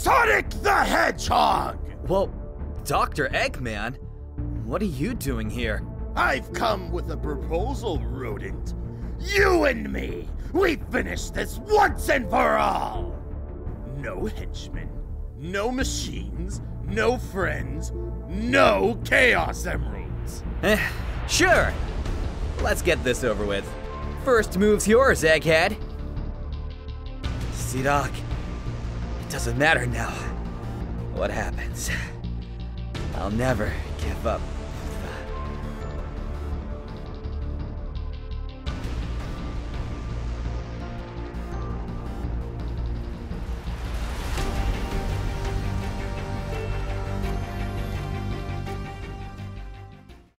Sonic the Hedgehog! Well, Dr. Eggman, what are you doing here? I've come with a proposal, rodent. You and me, we finish this once and for all! No henchmen, no machines, no friends, no Chaos Emeralds! Eh, sure. Let's get this over with. First move's yours, Egghead. See, Doc, doesn't matter now what happens. I'll never give up